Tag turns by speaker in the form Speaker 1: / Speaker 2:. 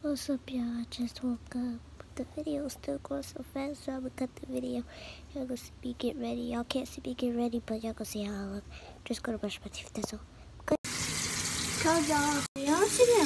Speaker 1: What's up, y'all? I just woke up. The video still going so fast, so I'm gonna cut the video. Y'all gonna see me get ready. Y'all can't see me get ready, but y'all gonna see how I look. Just gonna brush my teeth, that's all. Good. Come y'all, y'all see